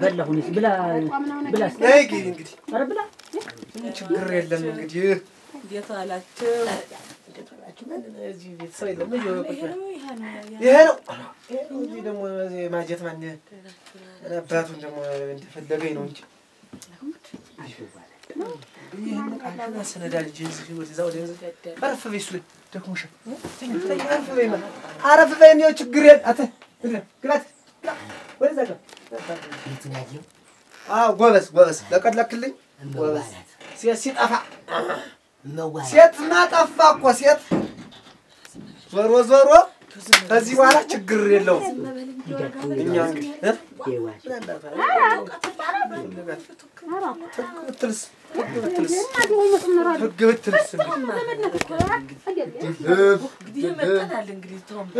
በላሁ እኔስ ብላ ብላ እስኪ። ነይ ግቢ እንግዲህ። ኧረ ብላ። ችግር የለም እንግዲህ። እንዴት አላችሁ? እዚህ ቤት ሰው የለም? እዚሁ ቁጭ በል። ይሄ ነው ይሄ ደግሞ ማጀት ማን አባቱን ደግሞ እንደፈለገኝ ነው እንጂ ይህን ቃልሽን አሰነዳ ልጅ እዚህ ወደዛ ወደዛ አረፍ በይ እሱ ደክሞሻል አረፍ በይ አረፍ ችግር የለ አተ ግባት ወደዛ ግባ አዎ ጎበዝ ጎበዝ። ለቀለክልኝ ጎበዝ። ሴት ሲጠፋ። ሴት ማጠፋ እኮ ሴት። ዞሮ ዞሮ ከዚህ በኋላ ችግር የለውም። እኛ እንግዲህ እ? ይዋል ህግ ብትልስ ህግ ህግ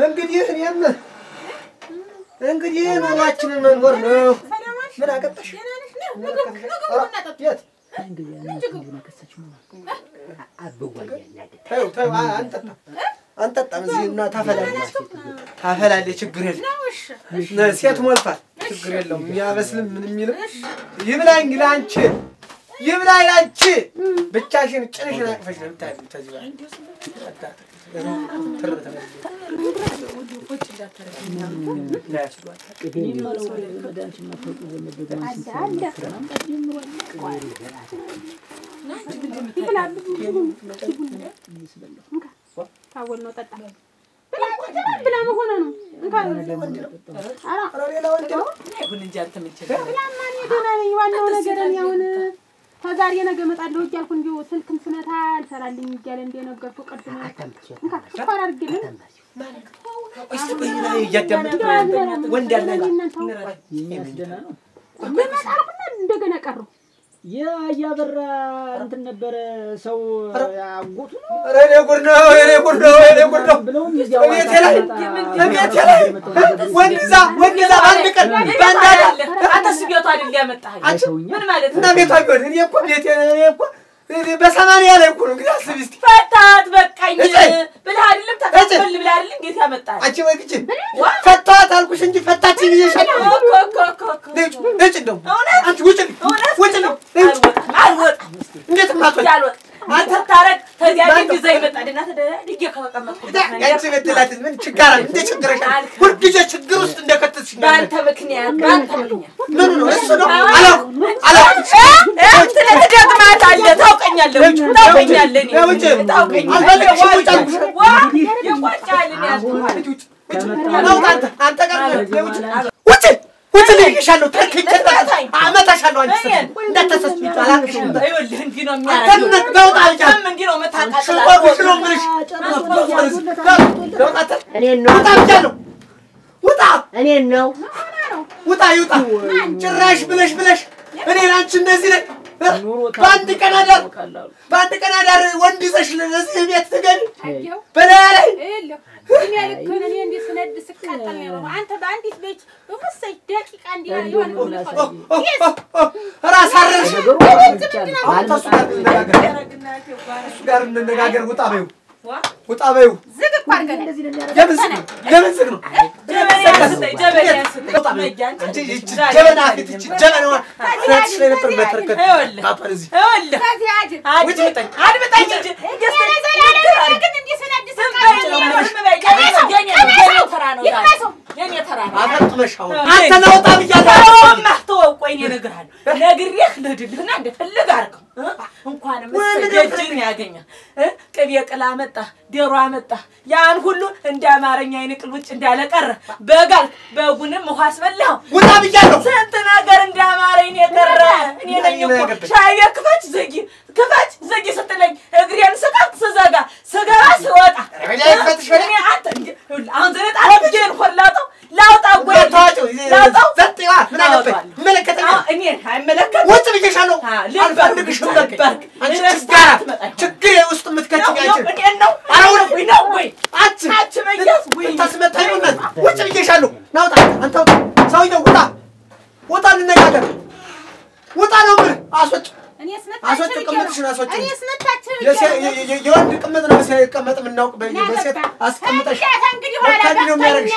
እንግዲህ እኔም እንግዲህ ኑሯችንን መኖር ነው። ምን አገባሽ? እንግዲህ አንጠጣም እዚህ እና ታፈላለች ታፈላለች፣ ችግር የለም። ሴት ሞልቷል፣ ችግር የለውም። የሚያበስልም ምን የሚልም ይብላኝ ለአንቺ ይብላኝ ለአንቺ ብቻሽን ጭንሽን አቅፈሽ ነው የምታያለሽ። አንቺን ታወል ነው ጠጣ ብላ መሆነ ነው እንኳን ሌላ ወንድ ነው። ብላማ እኔ ደህና ነኝ። ዋናው ነገር እኔ አሁን ከዛሬ ነገ እመጣለሁ እያልኩ እንዲሁ ስልክም ስመታ አልሰራልኝ እያለ እንደነገርኩ ቅድም እንካ ስኳር ወንድ ያለ እንደገና ቀረሁ። ያ እያበራ እንትን ነበረ ሰው አጎቱ ነው ኧረ እኔ ጉድ ነው፣ እኔ ጉድ ነው፣ እኔ ጉድ ነው። ብለውም እዚያው እቤቴ ላይ እቤቴ ላይ ወንድ ይዛ ወንድ ይዛ በአንድ ቀን በአንድ አዳ አንተስ ቤቱ አይደል ያመጣኸኝ? ምን ማለት እና ነው? ቤቷ ቢሆን እኔ እኮ ቤቴ እኔ እኮ እኔ በሰማንያ ላይ እኮ ነው እንግዲህ አስቢ እስኪ ፈታት በቃኝ! ብለህ አይደለም ተቀበል ብለህ አይደል እንዴት ያመጣኸኝ? አንቺ ወይ ግጭ! ፈታኋት አልኩሽ እንጂ እኮ እኮ ነጭ! ነጭ እንደው አንቺ ውጭ ውጭ ነው አልወጣም እንዴት ያልወጣ አንተ ታረቅ ከዚያ ቤት ይዛ ይመጣል እና ተደራድጌ ከመቀመጥኩበት ነገር ያንቺ ቤትላት ምን ችግር አለ? እንደ ችግርሻል ሁልጊዜ ችግር ውስጥ እንደከተትሽ ነው። በአንተ ምክንያት በአንተ ምክንያት ምኑ ነው እሱ ነው ታውቀኛለህ ታውቀኛለህ ታውቀኛለህ ያልኩህ ውጭ ውጭ አንቺ እኔን? አላቅሽም ይኸውልህ እንዲህ ነው እንዲህ ነው እኔን ውጣ ብያለሁ ውጣ እኔን ነው ውጣ ይውጣ ጭራሽ ብለሽ ብለሽ እኔ አንቺ እንደዚህ ነኝ በአንድ ቀን አዳር በአንድ ቀን አዳር ወንድ ይዘሽ ለዚህ ቤት ትገቢ በላያ ላይ ይኸውልህ እኔ ልክህን እኔ እንዲህ ስነድ ስቃጠል ነው የኖረው። አንተ በአንዲት ቤት በመሰለኝ ደቂቃ እንዲህ የሆነ ራስ አረርሽ አሁን ተሱ ጋር እንነጋገር እሱ ጋር እንነጋገር ውጣ በይው ውጣ በይው ዝግ እኮ አድርገን ለምን ዝግ ነው ለምን ዝግ ነው ጀበና ፊት ይቺ ላይ ነበር መተርከት እዚህ ይኸውልህ አድምጠኝ እንጂ ግን እንዲህ ዝም ስቃጠል በይ ነው የኖረው። ዝም በይ የኔ የኔ ተራ ነው ዛሬ አንተ ለውጣ ብያለሁ ተወው ቆይ እኔ እነግርሃለሁ። ነግሬህ ልድልህና እንደፈለግ አድርገው። እ? እንኳንም ወንድ እሰይ ደጅን ያገኛል እ? ቅቤ ቅል አመጣ ዶሮ አመጣ። ያን ሁሉ እንደ አማርኛ አይን ቅል ውጭ እንዳለ ቀረ። በጋል በጉንም ውሃ አስበላኸው ውጣ ብያለሁ ስንት ነገር እንደ አማረኝ ነው የቀረ። እኔ ነኝ እኮ ሻየ ክፈች ዝጊ ክፈች ዝጊ ስትለኝ እግሬን ስከፍት ስዘጋ ስገባ ስወጣ። አንተ አሁን ዘነጣ ብዬን ላውጣው? ላውጣው ታዋጭው ላውጣው? ዘጤዋ ምን አለበት ይመለከተኛል እኔ አይመለከት ውጭ ብዬሻለሁ? አልፈልግሽም። ልብ አንቺ ችጋራ ችግር ውስጥ የምትከችኝ አንቺ ነው አሁን ነው። ወይ ነው ወይ አንቺ አንቺ ወይ ታስመታኝ ነው ውጭ ብዬሻለሁ። ናውጣ አንተ ውጣ ሰውዬው ውጣ ውጣ እንነጋገር ውጣ ነው የምልህ አስወጭ አስወጭ ቅምጥሽን አስወጭ የወንድ ቅምጥ ነው ሲቀመጥ የምናውቅ በሴት አስቀምጠሽ ነው የሚያደርግሽ።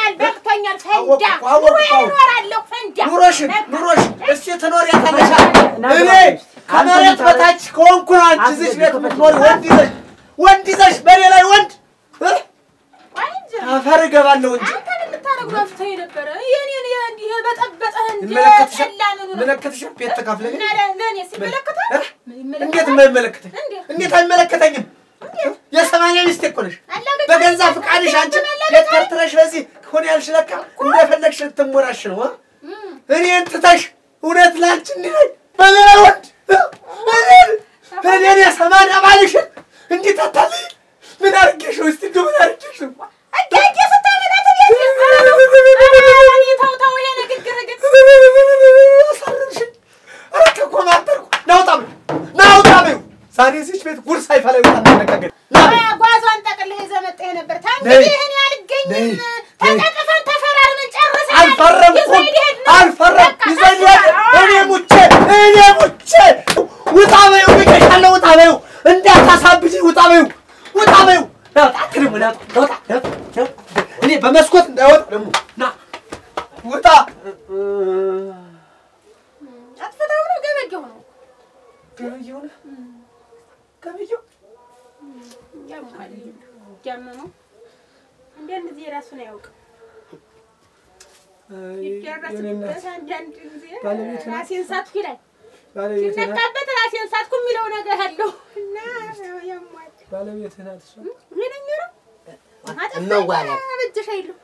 ኑሮሽን ኑሮሽን እስኪ ትኖሪያታለሽ። እኔ ከመሬት በታች ከሆንኩ ነው አንቺ እዚህ ቤት የምትኖሪ ወንድ ይዘሽ ወንድ ይዘሽ በእኔ ላይ ወንድ አፈር እገባለሁ እንጂ ነበረ። የኔን ቤት ተካፍለኝ? እንዴት የማይመለከተኝ እንዴት? አይመለከተኝም? የሰማንያ ሚስት እኮ ነሽ። በገዛ ፍቃድሽ አንቺ ከርትረሽ በዚህ ሆን ያልሽ ለካ እንደፈለግሽ ልትሞራሽ ነው? እኔን ትተሽ እውነት ላንቺ እንዲህ ነኝ በሌላ ወንድ? እኔን እኔን የሰማንያ ባልሽን እንዲህ ታታልኝ ምን አድርጌሽ ነው? እስቲ እንደው ምን አድርጌሽ ነው? በይው። ዛሬ እዚች ቤት ጉድ ሳይፈላ ይወጣ እናነጋገር ጓዟን ጠቅልለህ ይዘህ መጥተህ ነበር። ታንግዲህ እኔ አልገኝም። ተጠቅፈን ተፈራርመን ጨርሰናል። አልፈረምኩም ይዘህ ሊሄድ እኔ ሙቼ እኔ ሙቼ ውጣ በይው ልቄሻለሁ ውጣ በይው እንዳታሳብጂ ውጣ በይው ውጣ በይው ናውጣ ናውጣ ናውጣ እኔ በመስኮት እንዳይወጣ ደግሞ ና። ውጣ። አጥፍተው ነው? ገበጌው ነው? ገበየው ነህ ገበየው ያሟል ጃመመው አንዳንድ ጊዜ ራሱን አያውቅም። አንዳንድ ጊዜ ናት። ራሴን ሳትኩ ይላል። ናት ሲነካበት ራሴን ሳትኩ የሚለው ነገር አለው። እና ያሟል ባለቤትህ ናት እሷ? ምንኛ ነው እመዋላት አበጀሽ አይለሁ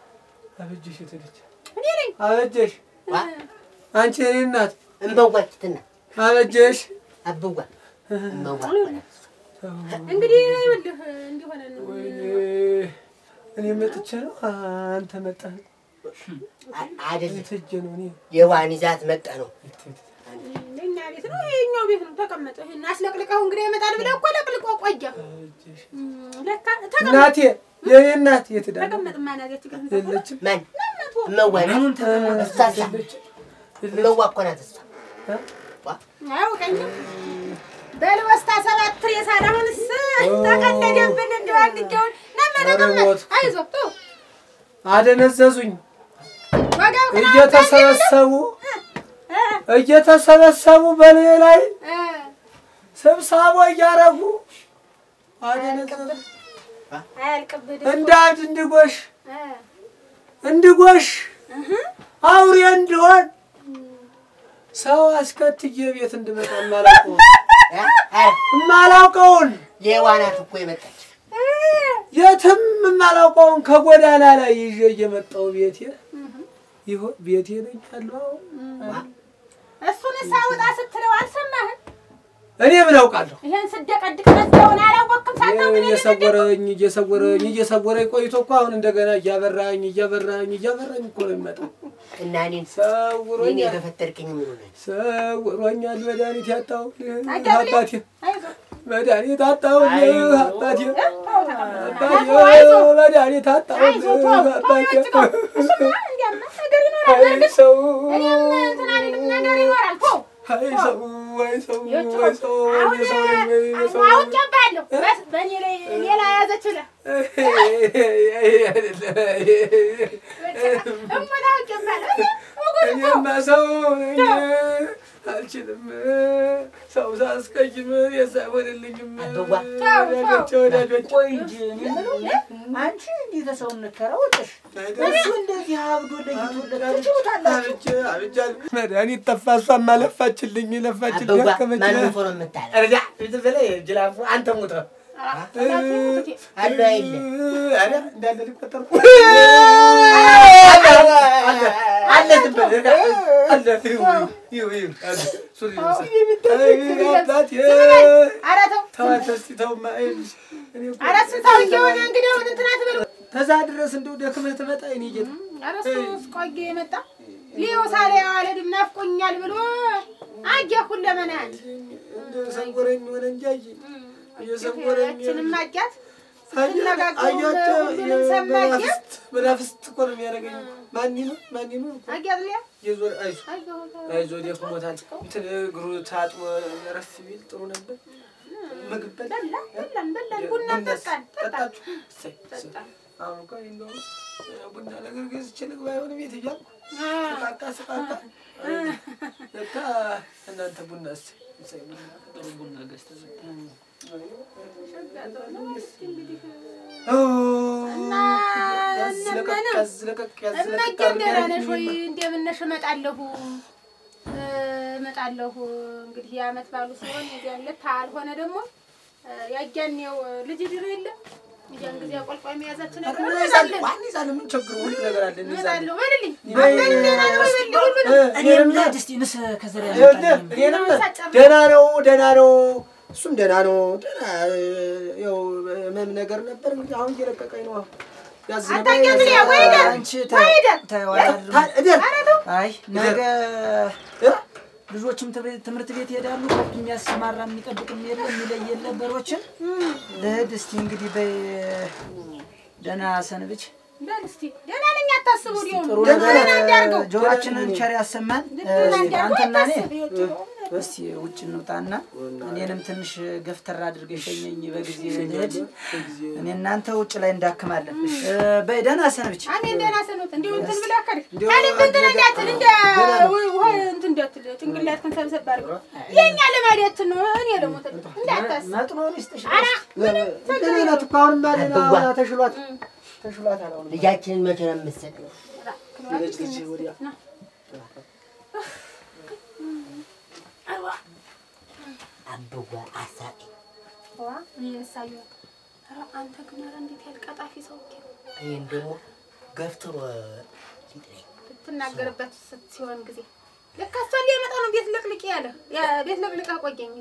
አበጀሽ የትልጅ እኔ ነኝ። አበጀሽ? አንቺ የእኔ እናት? እመዋችትና አበጀሽ? አብዋ እመዋ እንግዲህ ይኸውልህ እንዲሆነ እኔ መጥቼ ነው? አንተ መጣህ አይደለም። ነው? እኔ የዋን ይዛት መጣ ነው። የእኛ ቤት ነው? የኛው ቤት ነው ተቀመጠ። ይሄን አስለቅልቀው እንግዲህ ይመጣል ብለህ እኮ ለቅልቆ ቆየ። ለካ እናቴ የእኔ እናት የት ሄዳ ነው? ተቀመጥ ማናገች ግን የለችም። ማን? እመዋ ናት እሷሳ የለችም። እመዋ እኮ ናት እሷ። አያውቀኝም። በል ወስታ ሰባት ሬሳ አሁንስ ተቀለደብን እንዲሁ አንድያውን ኧረ ነመረቀመጥ ሞትኩ። አይዞህ ቶ አደነዘዙኝ። እየተሰበሰቡ እየተሰበሰቡ በኔ ላይ እ ስብሰባ እያረጉ እንዳድ እንድጎሽ እንድጎሽ አውሬ እንድሆን ሰው አስከትዬ ቤት እንድመጣ የማላውቀውን የማላውቀውን ሌዋ ናት እኮ የመጣች። የትም የማላውቀውን ከጎዳና ላይ ይዤ እየመጣሁ ቤቴ ይሆን ቤቴ ነኝ ያለው። አሁን። እሱንስ አውጣ ስትለው አልሰማህም? እኔ ምን አውቃለሁ? ይሄን ስደቀድቅ መዝገውን አላወቅም እኔ እየሰወረኝ እየሰወረኝ እየሰወረኝ ቆይቶ እኮ አሁን እንደገና እያበራኝ እያበራኝ እያበራኝ እኮ ነው የሚመጣው። እና እኔን ሰውሮኛል። በፈጠርከኝ ምን ሆነ ሰውሮኛል። መድኃኒት አጋብሌ አባቴ። መድኃኒት አይዞህ። አባቴ። መድኃኒት ተው አባቴ። ሰው ሰው አይ ሰው አይ ሰው አሁን እኔ ሰው በእኔ ላይ ሌላ እሙን እኔማ ነኝ አልችልም። ሰው ሳስቀይም የሳይሆንልኝም አበዋ። ወዳጆቼ ወዳጆቼ ቆይ እንጂ እኔ የምለው አንቺ እንዲህ ተሰውነት ተራወጥሽ እሱ እንደዚህ አብዶ ለይቶለት ትችሉታላችሁ። አብቼ አብቻለሁ። መድኃኒት ጠፋ። እሷማ ለፋችልኝ ለፋችልኝ እርዳ ጅላፉ አንተ አለ እንዳለ ሊቆጠር እሱ ከዛ ድረስ እንደው ደክመህ ትመጣ የእኔ ጌታ ኧረ እሱስ ቆየ የመጣ ሊዮ ሳሊያ አልሄድም ናፍቆኛል ብሎ ሁለመናህን እንደው ሰወረኝ ሆነ እንጂ አየኝ ያችንም አጊያት አያቸው ሁሉንም ሰማየ መናፍስት እኮ ነው የሚያደርገኝ። ማን ነው ነው የዞር ደክሞታል። እንትን እግሩ ታጥቦ ረፍ ቢል ጥሩ ነበር። ምግብ በላ በላን በላን በላን ቡና ጠጣን ጠጣን ጠጣችሁ? እሰይ፣ እሰይ። ጠጣን አሁን እኮ እንደውም ቡና ነገር ገዝቼ ልግባ የሆነ ቤት እያልኩ? ስቃቃ ስቃቃ። ለካ እናንተ ቡና ስ ቡና ጥሩ ቡና ገዝተህ ለቀቅ እመጌም ደህና ነሽ አድርገህ ወይ? እንደምን ነሽ? እመጣለሁ። እመጣለሁ። እንግዲህ የዓመት ባሉ ሲሆን የዚያን ዕለት ደግሞ ያጊያኔው ልጅ ድሮ የለ እዚያን ጊዜ አቆልቋይ መያዛችን ነገር ምን ችግሩ ሁሉ ነገር አለ እመጣለሁ በልልኝ። ንስ እኔንም ደህና ነው ደህና ነው እሱም ደህና ነው። ደህና ያው ህመም ነገር ነበር እንግዲህ አሁን እየለቀቀኝ ነው። ያዝ ነገር አንቺ አይ ነገ? ልጆችም ትምህርት ቤት ይሄዳሉ። ከብት የሚያሰማራ የሚጠብቅም የለ የሚለይ የለ በሮችን። ልሂድ እስቲ እንግዲህ በይ። ደህና ሰንብች። በል ደህና ነኝ አታስቡ ጆሮአችንን ቸር ያሰማን። አንተና እኔ እስቲ ውጭ እንውጣና እኔንም ትንሽ ገፍተራ አድርገህ ሸኘኝ በጊዜ ልሂድ። እኔ እናንተ ውጭ ላይ እንዳክማለን። እ፣ በይ ደህና ሰንብች። አሜን ደህና ሰንብት። እንዲሁ እንትን ብለህ አካል እንዲሁ ካለም እንትን እንዳትል እንደ ውሃ እንትን እንዳትል ጭንቅላትህን ሰብሰብ አድርገው። የእኛ ልማዳችን ነው። እኔ ደግሞ እንዳታስብ። መጥኖን ይስጥሽ። ኧረ ደህና ናት እኮ አሁንማ ደህና አብዋ። ሆና ተሽሏት ተሽሏታል አሁን ልጃችንን መቼ ነው የምትሰጠው? ልጅ ልጅ ወዲያ አብዋ አሳቂ ዋ እኔ እሳየው። ኧረ አንተ ግን ኧረ እንዴት ያለ ቀጣፊ ሰው ይህን ደግሞ ገፍትሮ ሲጥለኝ ትናገርበት ስት- ሲሆን ጊዜ ለካ እሷን ሊያመጣ ነው ቤት ለቅልቅ ያለ። ቤት ለቅልቅ አቆየኝ።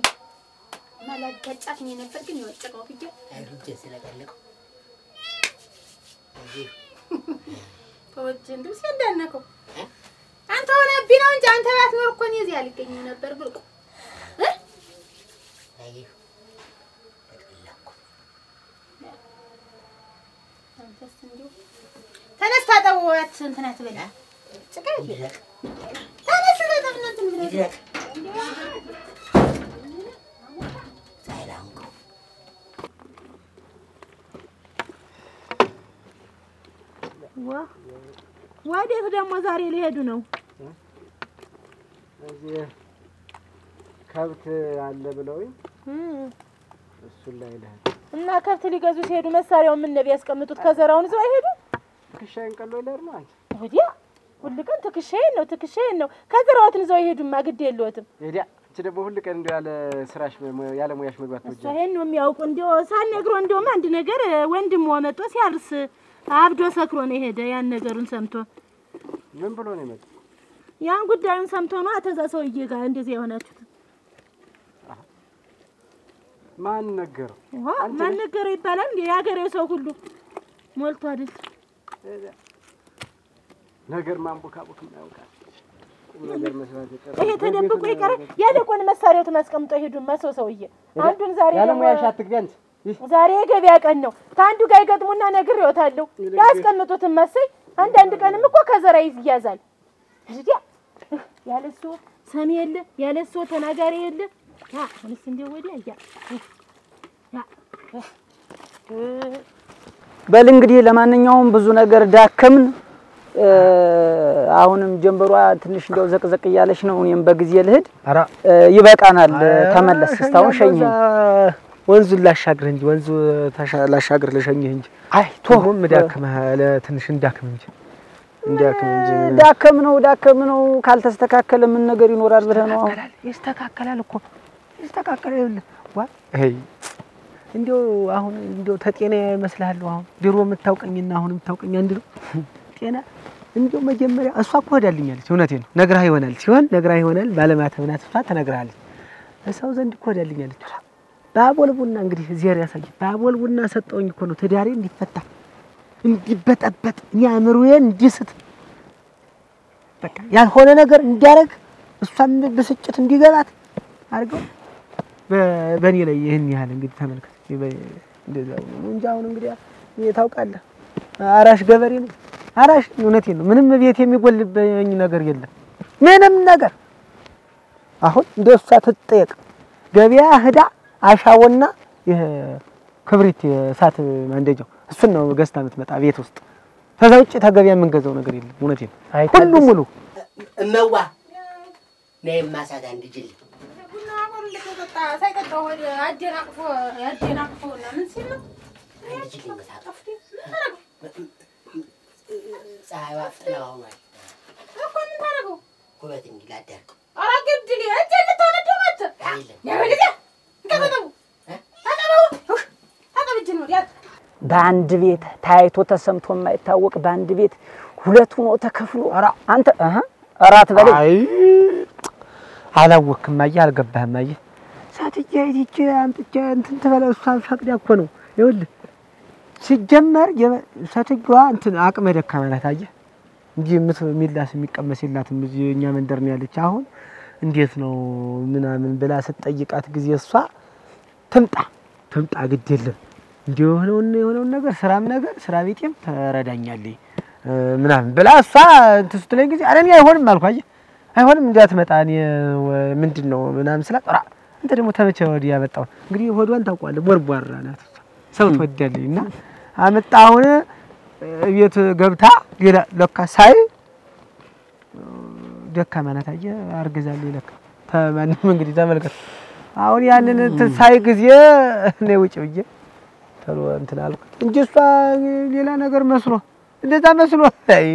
ማላጋጫት እኔ ነበር ግን የወጨቀው ብዬ አይሉጀ ስለቀለቀው። ተወጅ እንዲሁ ሲያዳነቀው አንተ ሆነብኝ ነው እንጂ አንተ ባትኖር እኮ እኔ እዚህ አልገኝም ነበር ብርቁ እ? አየሁ ተቀለኩ አንተስ እንዲሁ ተነስ ታጠብ ወያት እንትን አትበል። ጭቃ የለም። ይድረቅ ተነስ ታጠብ እና እንትን ብለህ ይድረቅ ሳይላንቀው ወዴት ደግሞ ዛሬ ሊሄዱ ነው? እዚህ ከብት አለ ብለውኝ እሱን ላይ እና ከብት ሊገዙ ሲሄዱ መሳሪያውን ምን ነው ቢያስቀምጡት ከዘራውን ይዘው አይሄዱ? ትከሻዬን ቀሎ ልሄድ ነው አንቺ ወዲያ ሁል ቀን ትከሻዬን ነው ትከሻዬን ነው ከዘራዎትን ይዘው አይሄዱማ ግድ የለዎትም። ሄዲያ አንቺ ደግሞ ሁል ቀን እንዲያው ያለ ስራሽ ያለ ሙያሽ መግባት ትወጃለሽ። ይሄን ነው የሚያውቁ። እንዲያው ሳልነግሮ እንዲያውም አንድ ነገር ወንድሞ መጥቶ ሲያርስ አብዶ ሰክሮ ነው የሄደ። ያን ነገሩን ሰምቶ ምን ብሎ ነው የመጣው? ያን ጉዳዩን ሰምቶ ነው አተዛ ሰውዬ ጋር እንደዚህ የሆናችሁት። ማን ነገረው? ማን ነገረው ይባላል እንዴ? የሀገሬው ሰው ሁሉ ሞልቶ አይደል? ነገር ማንቦካቦክ ያውቃል። ቁም ነገር መስራት የቀረ ይሄ ተደብቆ ይቀረ ያለቆን መሳሪያውን አስቀምጦ ሄዱማ ሰው ሰውዬ አንዱን ዛሬ ያለ ደግሞ- ሙያሽ አትግቢ አንቺ። ይህ ዛሬ የገበያ ቀን ነው። ከአንዱ ጋር ይገጥሙና ነግሬዎታለሁ። ያስቀምጡትን መሰይ አንዳንድ ቀንም እኮ ከዘራ ይያዛል። ያለሱ ሰሚ የለ ያለሱ ተናጋሪ የለ። አሁንስ እንደው ወዲያ ያ ያ በል እንግዲህ ለማንኛውም ብዙ ነገር ዳከምን። አሁንም ጀንበሯ ትንሽ እንደው ዘቅዘቅ እያለች ነው። እኔም በጊዜ ልሂድ። ይበቃናል። ተመለስ። እስካሁን ሸኝህ። ወንዙን ላሻግር እንጂ ወንዙ ላሻግር ልሸኝህ እንጂ አይ ቶ ቶም ዳክመህ ለትንሽ እንዳክም እንጂ እንዳክም እንጂ ዳከም ነው ዳከም ነው። ካልተስተካከለ ምን ነገር ይኖራል ብለህ ነው? ይስተካከላል እኮ አይ እንዲያው አሁን እንዲያው ተጤና ይመስልሃል? አሁን ድሮ የምታውቀኝና አሁን የምታውቀኝ አንድ ነው። ጤና እንዲያው መጀመሪያ እሷ እኮ ሄዳልኛለች። እውነቴን ነው። ነግረሃ ይሆናል ሲሆን ነግረሃ ይሆናል። ባለማተብ ናት እሷ ተነግረሃለች። ሰው ዘንድ እኮ ሄዳልኛለች። በአቦል ቡና እንግዲህ እዚያር ያሳይ በአቦል ቡና ሰጠውኝ እኮ ነው ትዳሬ እንዲፈታ እንዲበጠበጥ እኔ አእምሮዬን እንዲስት በቃ ያልሆነ ነገር እንዲያደርግ እሷም ብስጭት እንዲገባት አድርገው በእኔ ላይ ይህን ያህል እንግዲህ ተመልከት። እንደዛ ነው እንጂ አሁን እንግዲህ ታውቃለህ አራሽ ገበሬ ነኝ። አራሽ እውነቴን ነው። ምንም ቤት የሚጎልብኝ ነገር የለም። ምንም ነገር አሁን እንደ እሷ ትጠየቅ ገበያ ህዳ አሻቦና ይሄ ክብሪት የእሳት ማንደጃው እሱን ነው ገዝታ የምትመጣ ቤት ውስጥ ከዛ ውጭ ተገቢያ የምንገዛው ነገር የለም። እውነቴን አይ ሁሉም ሙሉ እመዋ ነይ ማሳት አንድ ጅል እንደተጠጣ ሳይጠጣው ወደ አደናቅፎ ያደናቅፎና ምን ሲል ነው ፀሐይዋ ሆኗል። እኮ ምን ታደርገው? ኧረ እጅ ልታነደው መተ ያበልያ እንቀበጠቡ በአንድ ቤት ታይቶ ተሰምቶ የማይታወቅ በአንድ ቤት ሁለት ሆኖ ተከፍሎ ኧረ አንተ እራት በለኝ አይ አላወቅክም፣ አየህ፣ አልገባህም። አየህ ይቺ አምጥቼ እንትን ትበላ እሷን ፈቅዳ እኮ ነው። ይኸውልህ ሲጀመር ሴትዮዋ እንትን አቅመ ደካማ ናት። አየህ እንጂ የሚላስ የሚቀመስ የላትም። እዚህ እኛ መንደር ነው ያለች። አሁን እንዴት ነው ምናምን ብላ ስትጠይቃት ጊዜ እሷ ትምጣ ትምጣ ግድ የለም እንዲህ የሆነውን የሆነውን ነገር ስራም ነገር ስራ ቤቴም ተረዳኛለች እ ምናምን ብላ እሷ እንትን ስትለኝ ጊዜ ኧረ እኔ አይሆንም አልኩ። አየህ አይሆንም እንዳትመጣ እኔ ምንድን ነው ምናምን ስላት ኧረ አንተ ደግሞ ተመቸ ወዲህ ያመጣው እንግዲህ ሆዷን ታውቋለህ፣ ቦርቧራ ናት ሰው ትወዳለች እና አመጣ አሁን ቤት ገብታ ሌላ ለካ ሳይ ደካማ ናት። አየህ አርግዛለች ለካ ተማንም እንግዲህ ተመልከት። አሁን ያንን ሳይ ጊዜ እኔ ውጭ ብዬ ተሎ እንትን አልኩ እንጂ እሷ ሌላ ነገር መስሎ እንደዛ መስሎ አይ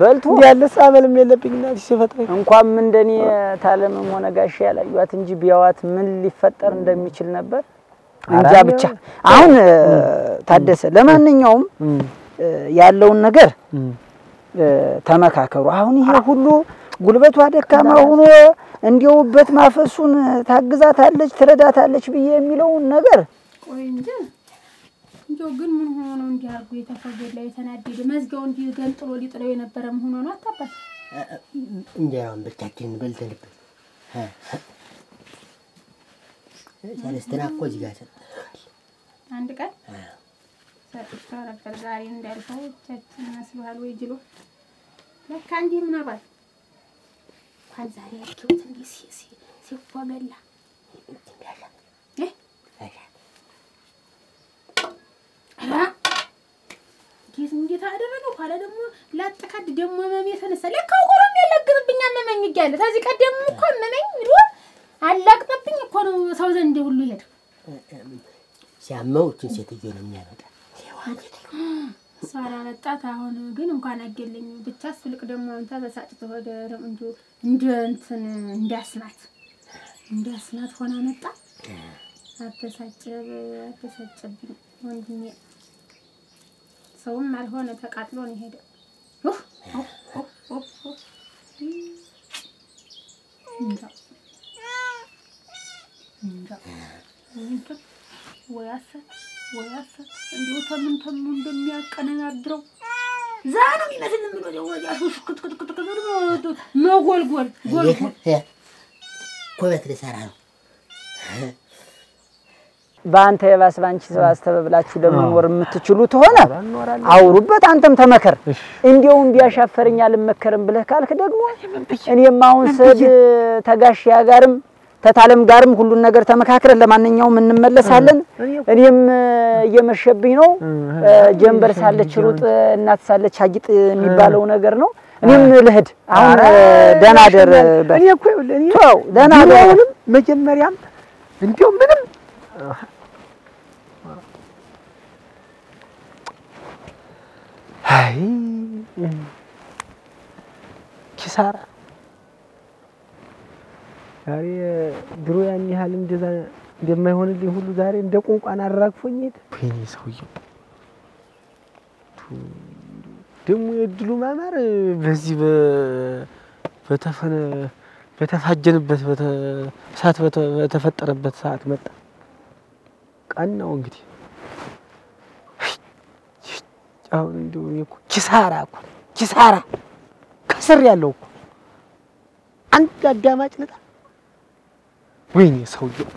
በልቶ? እንዲህ ያለ ሳበልም የለብኝ እና ሲፈጥረኝ። እንኳን እንደኔ ታለምም ሆነ ጋሼ ያላዩት እንጂ ቢያዋት ምን ሊፈጠር እንደሚችል ነበር? እንጃ። ብቻ። አሁን ታደሰ ለማንኛውም ያለውን ነገር ተመካከሩ። አሁን ይሄ ሁሉ ጉልበቷ ደካማ ሆኖ እንዲያውበት ማፈሱን ታግዛታለች፣ ትረዳታለች ብዬ የሚለውን ነገር ቆይ እንጂ እንደው ግን ምን ሆኖ ነው እንዲህ አድርጎ የተፈገላ የተናደደ መዝጊያው እንዲህ ገንጥሎ ሊጥለው የነበረ መሆኑ ነው። አታባት እንጀራውን ብቻችንን በልተንበት ሰለስትና እኮ እዚህ ጋር ሰጠሃል። አንድ ቀን? ሰጥቼው ነበር። ዛሬ እንዳልከው ብቻችን ይመስልሃል ወይ ጅሎ? ለካ እንዲህ ምናባል እንኳን ዛሬ ያልኪውት እንዲህ ሲፎገላ እ? ኧረ እንዴት እንዴት አደረገው? ኋላ ደግሞ ላጥካድ ደግሞ ህመም የተነሳ ለካ እኮ ነው የሚያላግጥብኝ አመመኝ እያለ ከዚህ ቀደም እኮ አመመኝ ብሎ አላግጠብኝ እኮ ነው ሰው ዘንድ ሁሉ ይሄድ ሲያመው እችን ሴትዮ ነው የሚያመጣ። ሳራ መጣት። አሁን ግን እንኳን አገለኝ ብቻ ስልክ ደግሞ አንተ በሳጭት ወደ እንዲ እንደ እንትን እንዳስማት እንዳስማት ሆና መጣ። አበሳጨ አበሳጨብኝ ወንድሜ። ሰውም አልሆነ ተቃጥሎ ነው እንትን ወይ እንዲሁ ተምን ተምኑ እንደሚያቀነናድረው ዛ ነው የሚመስል ብሎ መጎልጎል ጎልጎል። ኩበት ልሰራ ነው። በአንተ የባስ ባንቺ ሰባስ ተበብላችሁ ለመኖር የምትችሉ ተሆነ አውሩበት። አንተም ተመከር። እንዲያውም ቢያሻፈረኝ አልመከርም ብለህ ካልክ ደግሞ እኔም አሁን ስድ ተጋሽያ ጋርም ተታለም ጋርም ሁሉን ነገር ተመካክረን ለማንኛውም እንመለሳለን። እኔም እየመሸብኝ ነው። ጀንበር ሳለች ሩጥ እናት ሳለች አጊጥ የሚባለው ነገር ነው። እኔም ልሂድ አሁን። ደህና ደር በል። እኔ እኮ ደህና ደር መጀመሪያም እንዲያው ምንም አይ ኪሳራ ዛሬ ድሮ ያን ያህል እንደዛ እንደማይሆንልኝ ሁሉ ዛሬ እንደ ቁንቋን አራግፎኝ ሄደ። ወይኔ ሰውዬው ደግሞ የእድሉ ማማር በዚህ በተፈነ በተፋጀንበት በተ- እሳት በተ- በተፈጠረበት ሰዓት መጣ። ቀናው እንግዲህ አሁን እንዲሁ እኔ እኮ ኪሳራ እኮ ኪሳራ ከስር ያለው እኮ አንድ አዳማጭ ልጣ ወይኔ ሰውዬው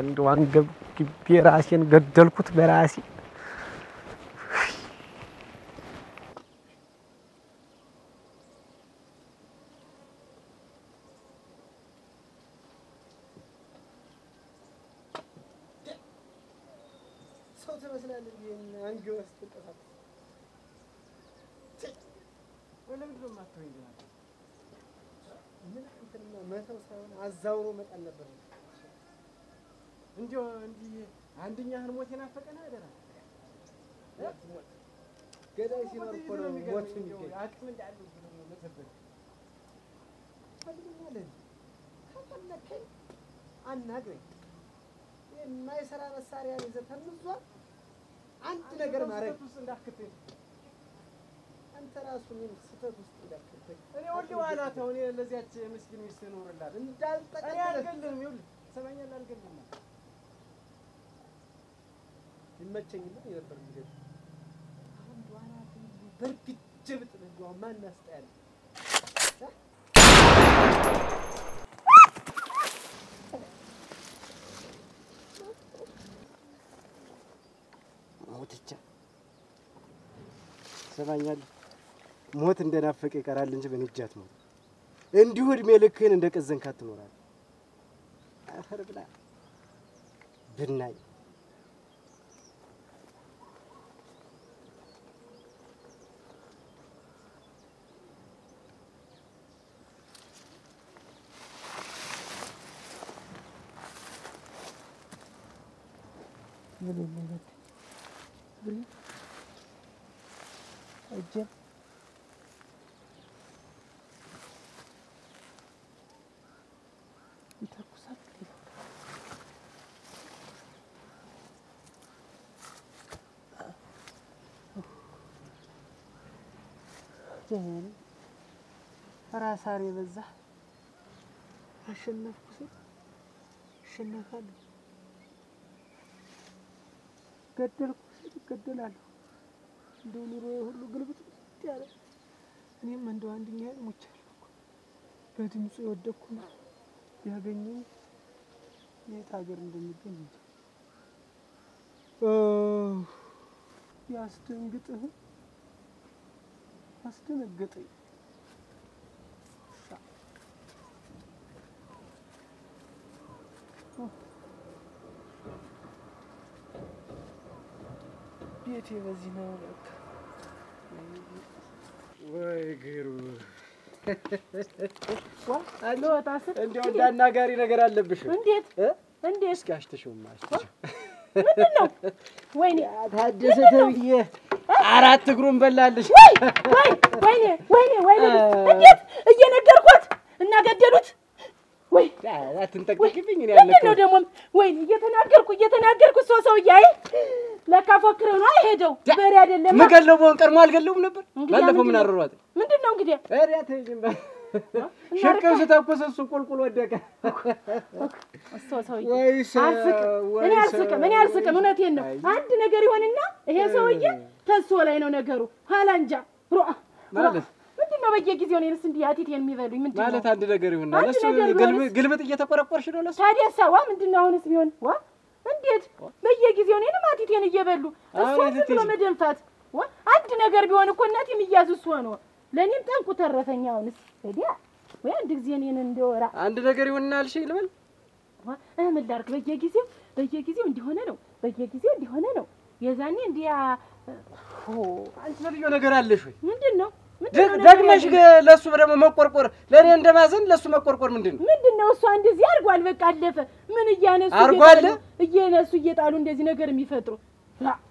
እንደው አንገብግቤ ራሴን ገደልኩት በራሴ። ትመስላለህ እንዴ? አንገ ውስጥ ተንቀሳቀስ ለምንድን ነው አንተ? ምን አንተንማ መተው ሳይሆን አዛውሮ መጣል ነበር። እንዲያው እንዲህ አንደኛህን ሞት የናፈቀን አደራ ገዳይ ሲኖር እኮ ነው ሞት የሚገኝ። አቅም እንዳለው ነው መጠበቅ። ፈልግኛለን ከፈለከኝ አናግረኝ። የማይሰራ መሳሪያ ይዘህ ተምዟል። አንድ ነገር ማድረግ አንተ ራሱ እኔን ስህተት ውስጥ እንዳትከተኝ። እኔ ወዲህ ኋላ ተው። እኔ ለዚያች ምስኪን ሚስት እኖርላት እንዳልጠቀም እኔ አልገልህም። ይኸውልህ ትሰማኛለህ? አልገልህም። ይመቸኝና የነበር ጊዜ አሁን በኋላ በርግጄ ብጥልህ እንደው ማን ያስጠያል? ትሰማኛለህ? ሞት እንደናፈቀ ይቀራል እንጂ በንጃት ሞት እንዲሁ እድሜ ልክህን እንደ ቀዘንካት ትኖራለህ። አፈር ብላ ብናኝ እጄን ይተኩሳል። ጀን ራሳር የበዛ አሸነፍኩ ስል እሸነፋለሁ፣ ገደልኩ ስል እገደላለሁ። እንደው ኑሮዬ ሁሉ ግልብጥ ያለ እኔም እንደው አንድኛ ሞቻለሁ በድምፁ የወደቅኩ ነው። ቢያገኘኝ የት ሀገር እንደሚገኝ እንጃ። ያስደንግጥህ አስደነገጠኝ። ቤቴ በዚህ ነው ወይ ግሩ እንዲያው እንደ አናጋሪ ነገር አለብሽ። እንዴት? እንዴት? እስኪ አሽተሽውማ አሽተሽው። ምንድን ነው? ወይኔ ታደሰ ተብዬ አራት እግሩን በላለሽ። ወይ ወይ ወይኔ ወይኔ ወይኔ! እንዴት? እየነገርኳት እና ገደሉት። ወይ! አትንጠቅጠቂብኝ። እኔ ምንድን ነው ደግሞ? ወይኔ እየተናገርኩ እየተናገርኩ ሰው ሰውዬ! አይ ለካ ፎክረው ነው አይሄደው በሬ አይደለም። ምገለው በሆን ቀድሞ አልገለውም ነበር። ባለፈው ምን? አሯሯጥ ምንድን ነው እንግዲህ በል። ሽቅብ ስተኩስ እሱ ቁልቁል ወደቀ። እኔ አልስቅም። እኔ አልስቅም። እውነቴን ነው። አንድ ነገር ይሆንና ይሄ ሰውዬ ተሶ ላይ ነው ነገሩ። ኋላ እንጃ ማለት? ምንድን ነው በየጊዜው እኔንስ እንዲህ አቲቴን የሚበሉኝ ምንድን ነው? ማለት አንድ ነገር ቢሆንስ? ግልብጥ እየተቆረቆርሽ ነው ለሱ ታዲያ ሰዋ ምንድን ነው አሁንስ ቢሆን ዋ እንዴት በየጊዜው እኔንም አቲቴን እየበሉ እሷ አሁን ዝም ብሎ መደንፋት አንድ ነገር ቢሆን እኮ እናቴ የሚያዙ እሱ ሆኖ ለእኔም ጠንቁ ተረፈኝ። አሁንስ ወዲያ ወይ አንድ ጊዜ እኔን እንደወራ አንድ ነገር ይሁንና አልሽኝ ልበል እ ምን ላድርግ? በየጊዜው በየጊዜው እንዲሆነ ነው፣ በየጊዜው እንዲሆነ ነው። የዛኔ እንዲያ አንቺ ሴትዮ ነገር አለሽ ወይ? ምንድን ነው ደግመሽ ለሱ ደግሞ መቆርቆር ለእኔ እንደማዘን ለሱ መቆርቆር ምንድን ነው? ምንድን ነው እሷ እንደዚህ አድርጓል። በቃ አለፈ። ምን እያነሱ አድርጓል? እየጣሉ- እየነሱ እየጣሉ እንደዚህ ነገር የሚፈጥሩ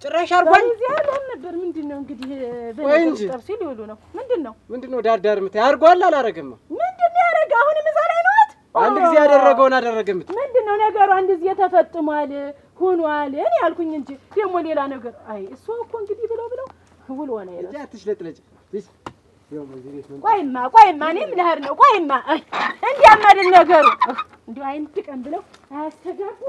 ጭራሽ አድርጓል? እዚህ አልሆን ነበር። ምንድን ነው እንግዲህ ጠብሱ ሊውሉ ነው። ምንድን ነው ምንድን ነው ዳር ዳር የምታይ? አድርጓል አላረገማ? ምንድን ነው ያደረገ? አሁንም እዛ ላይ ነዎት? አንድ ጊዜ ያደረገውን አደረገ የምትይ ምንድን ነው ነገሩ? አንድ ጊዜ ተፈጥሟል ሆኗል እኔ ያልኩኝ እንጂ ደግሞ ሌላ ነገር። አይ እሷ እኮ እንግዲህ ብለው ብለው ውሎ ሆነ አትሽለጥለጭ። ቆይማ ቆይማ እኔም ልሄድ ነው። ቆይማ አይ እንዲያማ አይደል ነገሩ። እንዲሁ አንድ ቀን ብለው አያስተጋቡ